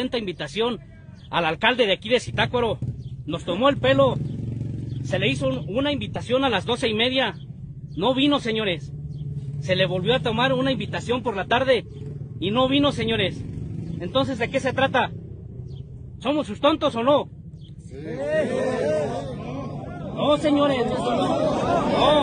atenta invitación al alcalde de aquí de Zitácuaro. Nos tomó el pelo. Se le hizo una invitación a las doce y media. No vino, señores. Se le volvió a tomar una invitación por la tarde y no vino, señores. Entonces, ¿de qué se trata? ¿Somos sus tontos o no? No, señores. No.